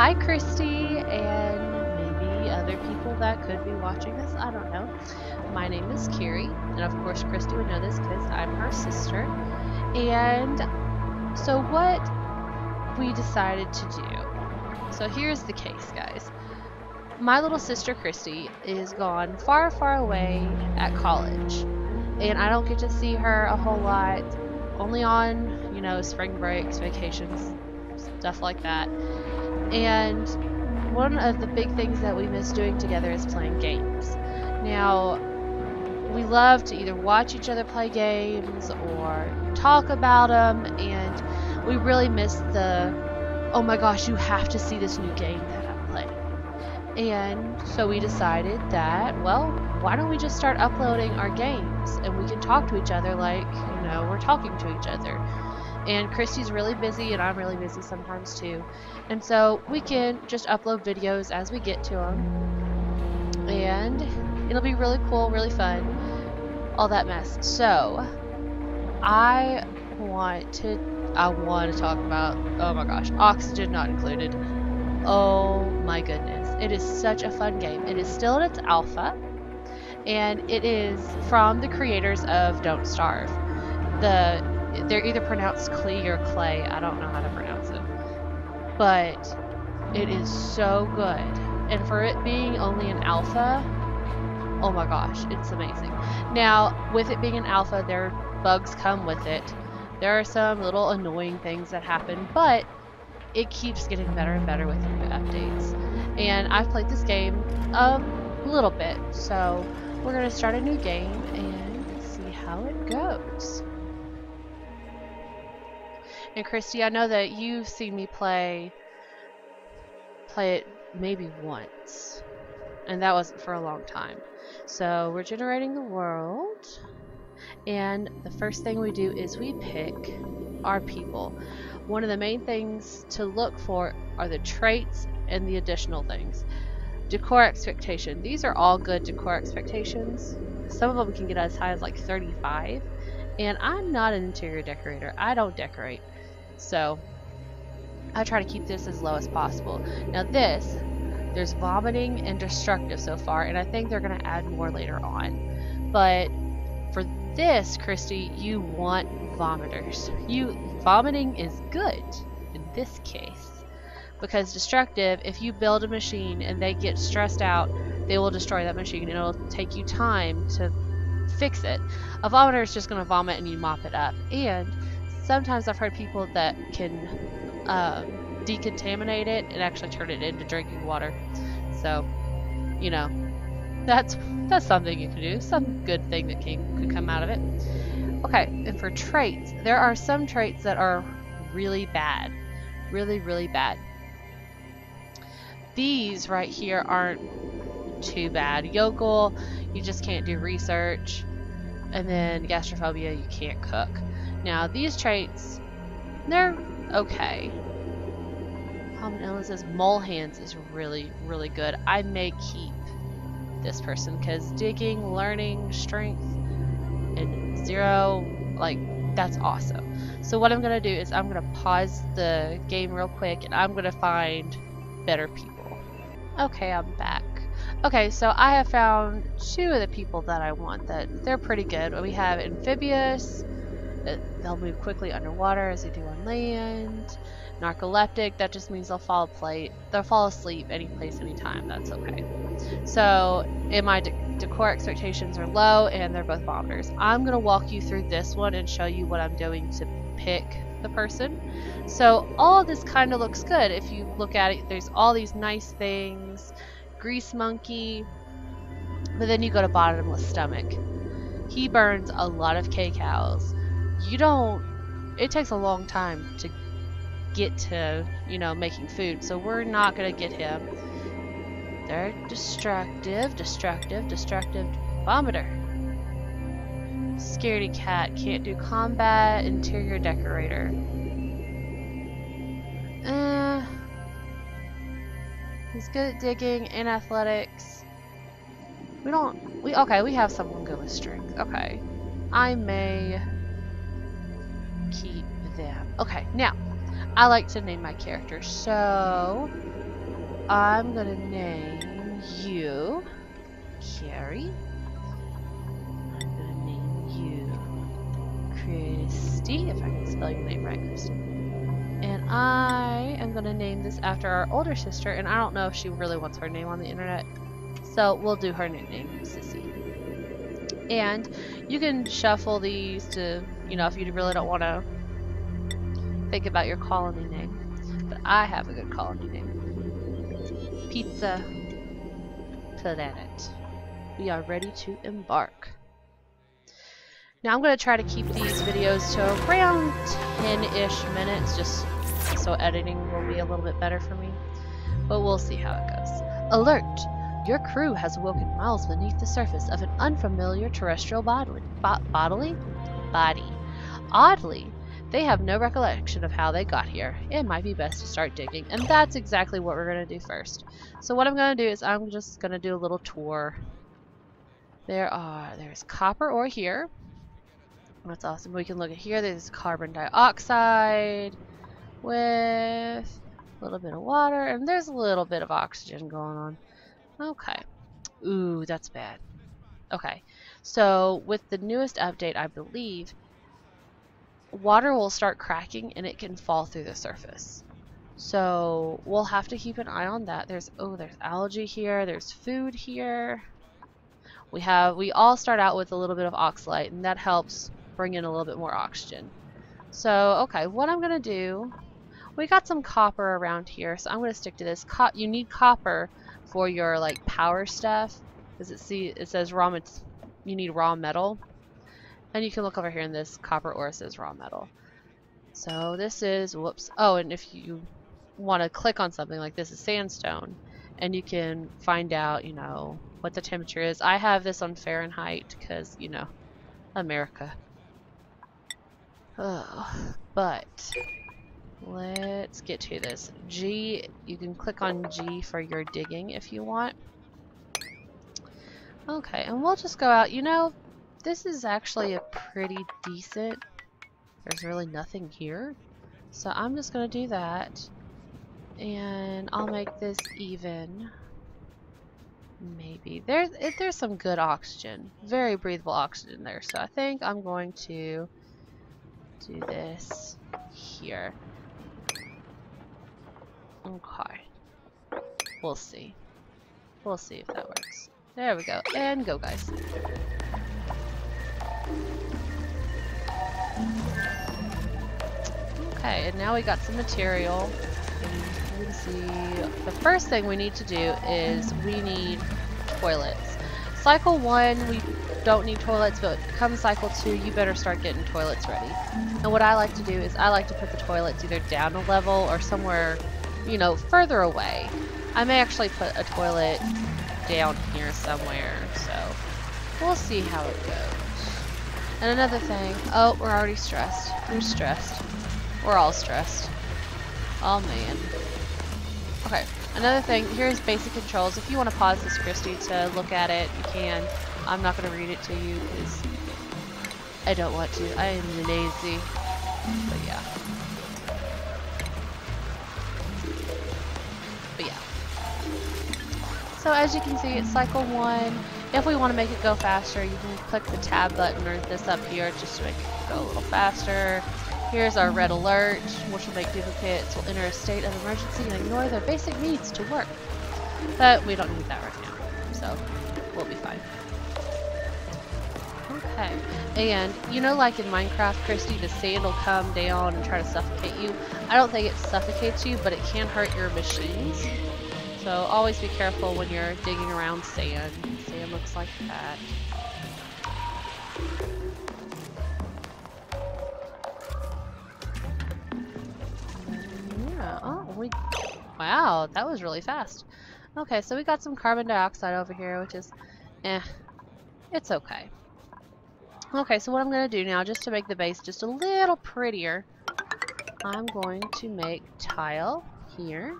Hi, Kristi, and maybe other people that could be watching this. I don't know. My name is Kiri, and of course, Kristi would know this because I'm her sister. And so, what we decided to do. So, here's the case, guys. My little sister Kristi is gone far, far away at college, and I don't get to see her a whole lot, only on, you know, spring breaks, vacations, stuff like that. And one of the big things that we miss doing together is playing games. Now, we love to either watch each other play games or talk about them, and we really miss the, oh my gosh, you have to see this new game that I'm playing. And so we decided that, well, why don't we just start uploading our games and we can talk to each other like, you know, we're talking to each other. And Kristi's really busy and I'm really busy sometimes too. And so we can just upload videos as we get to them. And it'll be really cool, really fun, all that mess. So, I want to, I want to talk about, oh my gosh, Oxygen not included. Oh my goodness. It is such a fun game. It is still in its alpha, and it is from the creators of Don't Starve. The they're either pronounced Klee or Clay. I don't know how to pronounce it. But it is so good. And for it being only an alpha, oh my gosh, it's amazing. Now, with it being an alpha, there bugs come with it. There are some little annoying things that happen, but it keeps getting better and better with new updates. And I've played this game a little bit, so we're going to start a new game and see how it goes. And Kristi, I know that you've seen me play play it maybe once. And that wasn't for a long time. So we're generating the world. And the first thing we do is we pick our people. One of the main things to look for are the traits and the additional things. Decor expectation. These are all good decor expectations. Some of them can get as high as like 35. And I'm not an interior decorator. I don't decorate. So I try to keep this as low as possible. Now this, there's vomiting and destructive so far, and I think they're going to add more later on. But for this, Kristi, you want vomiters. You Vomiting is good in this case. Because destructive, if you build a machine and they get stressed out, they will destroy that machine. And it'll take you time to fix it. A vomiter is just going to vomit and you mop it up. And sometimes I've heard people that can uh, decontaminate it and actually turn it into drinking water. So, you know, that's that's something you can do. Some good thing that can could come out of it. Okay, and for traits, there are some traits that are really bad. Really, really bad. These right here aren't too bad. Yokel, you just can't do research. And then gastrophobia, you can't cook. Now, these traits, they're okay. Common illnesses, mole hands is really, really good. I may keep this person because digging, learning, strength, and zero, like, that's awesome. So what I'm going to do is I'm going to pause the game real quick and I'm going to find better people. Okay, I'm back. Okay, so I have found two of the people that I want that they're pretty good. We have amphibious, they'll move quickly underwater as they do on land. Narcoleptic, that just means they'll fall they'll fall asleep any place, anytime. That's okay. So, in my de decor expectations are low, and they're both vomiters. I'm gonna walk you through this one and show you what I'm doing to pick the person. So all this kind of looks good. If you look at it, there's all these nice things. Grease monkey, but then you go to bottomless stomach. He burns a lot of K-cows you don't it takes a long time to get to you know making food so we're not gonna get him. They're destructive destructive destructive vomiter. Scaredy cat can't do combat interior decorator. Uh, he's good at digging and athletics. We don't we okay we have someone good with strength. Okay. I may keep them. Okay, now, I like to name my characters. So, I'm gonna name you Carrie. I'm gonna name you Kristi, if I can spell your name right, Kristi. And I am gonna name this after our older sister, and I don't know if she really wants her name on the internet, so we'll do her name, Sissy. And you can shuffle these to, you know, if you really don't want to think about your colony name. But I have a good colony name. Pizza Planet. We are ready to embark. Now I'm going to try to keep these videos to around 10-ish minutes, just so editing will be a little bit better for me. But we'll see how it goes. Alert! Your crew has awoken miles beneath the surface of an unfamiliar terrestrial bodily. Bo bodily? Body. Oddly, they have no recollection of how they got here. It might be best to start digging, and that's exactly what we're going to do first. So what I'm going to do is I'm just going to do a little tour. There are, there's copper ore here. That's awesome. We can look at here. There's carbon dioxide with a little bit of water, and there's a little bit of oxygen going on. Okay. Ooh, that's bad. Okay. So, with the newest update, I believe, water will start cracking and it can fall through the surface. So, we'll have to keep an eye on that. There's, oh, there's algae here. There's food here. We have, we all start out with a little bit of oxylite, and that helps bring in a little bit more oxygen. So, okay, what I'm going to do, we got some copper around here, so I'm going to stick to this. Co you need copper for your like power stuff. Does it see it says raw It's you need raw metal. And you can look over here in this copper ore says raw metal. So this is whoops. Oh, and if you want to click on something like this is sandstone and you can find out, you know, what the temperature is. I have this on Fahrenheit because, you know, America. Oh, but Let's get to this. G, you can click on G for your digging if you want. Okay, and we'll just go out. You know, this is actually a pretty decent... There's really nothing here. So I'm just going to do that. And I'll make this even. Maybe. There's, there's some good oxygen. Very breathable oxygen there. So I think I'm going to do this here. Okay. We'll see. We'll see if that works. There we go. And go, guys. Okay, and now we got some material. And you can see the first thing we need to do is we need toilets. Cycle 1, we don't need toilets, but come cycle 2, you better start getting toilets ready. And what I like to do is I like to put the toilets either down a level or somewhere you know, further away. I may actually put a toilet down here somewhere, so we'll see how it goes. And another thing, oh, we're already stressed. Who's stressed? We're all stressed. Oh man. Okay, another thing, here's basic controls. If you want to pause this, Kristi, to look at it, you can. I'm not going to read it to you because I don't want to. I am lazy. But yeah. So as you can see, it's cycle one. If we want to make it go faster, you can click the tab button or this up here just to make it go a little faster. Here's our red alert, which will make duplicants will enter a state of emergency and ignore their basic needs to work. But we don't need that right now, so we'll be fine. Okay, and you know like in Minecraft, Kristi, the sand will come down and try to suffocate you. I don't think it suffocates you, but it can hurt your machines. So always be careful when you're digging around sand. Sand looks like that. Yeah, oh, we, wow, that was really fast. Okay, so we got some carbon dioxide over here, which is, eh, it's okay. Okay, so what I'm going to do now, just to make the base just a little prettier, I'm going to make tile here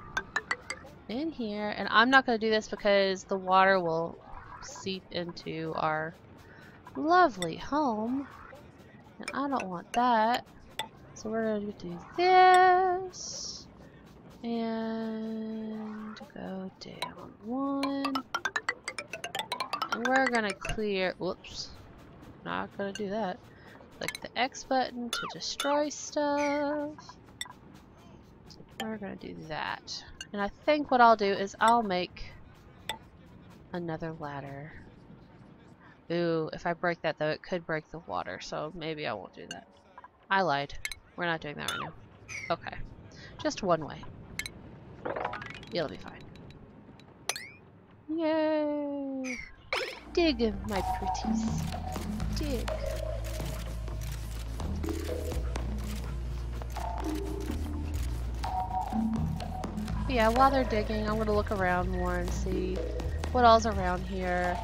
in here. And I'm not going to do this because the water will seep into our lovely home. And I don't want that. So we're going to do this. And go down one. And we're gonna clear, whoops, not gonna do that. Click the X button to destroy stuff. We're gonna do that. And I think what I'll do is I'll make another ladder. Ooh, if I break that though, it could break the water, so maybe I won't do that. I lied. We're not doing that right now. Okay. Just one way. It'll be fine. Yay! Dig, my pretties. Dig. Yeah, while they're digging, I'm gonna look around more and see what all's around here.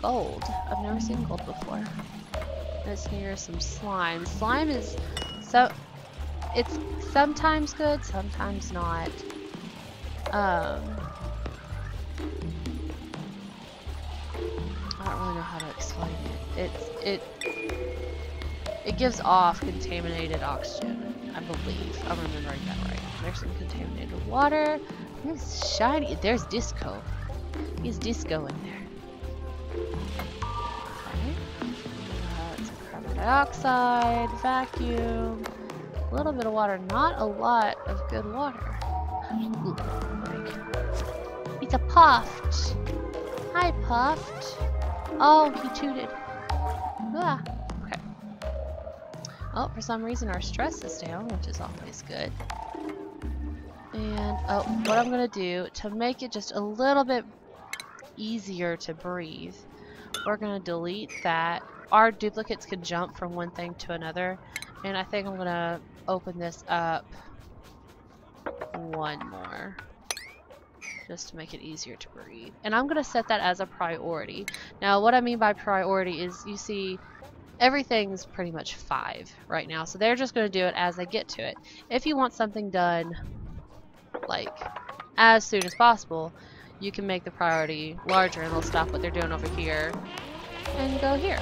Gold. I've never seen gold before. This near some slime. Slime is so it's sometimes good, sometimes not. Um I don't really know how to explain it. It's it it gives off contaminated oxygen, I believe. I'm remembering that right. There's some contaminated water. There's shiny. There's disco. There's disco in there. Okay. Uh, some carbon dioxide, vacuum, a little bit of water. Not a lot of good water. It's a Puft. Hi, Puft. Oh, he tooted. Ah. Okay. Oh, for some reason our stress is down, which is always good. Oh, what I'm going to do to make it just a little bit easier to breathe, we're going to delete that. Our duplicants can jump from one thing to another. And I think I'm going to open this up one more just to make it easier to breathe. And I'm going to set that as a priority. Now, what I mean by priority is you see everything's pretty much five right now. So they're just going to do it as they get to it. If you want something done like as soon as possible, you can make the priority larger and they'll stop what they're doing over here and go here.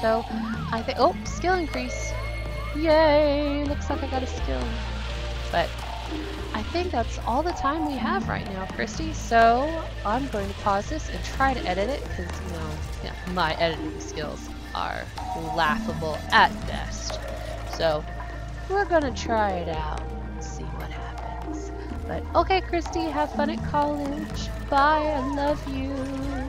So I think, oh, skill increase. Yay, looks like I got a skill. But I think that's all the time we have right now, Kristi. So I'm going to pause this and try to edit it because, you know, yeah, my editing skills are laughable at best. So we're going to try it out and see what happens. But okay, Kristi, have fun at college. Bye, I love you.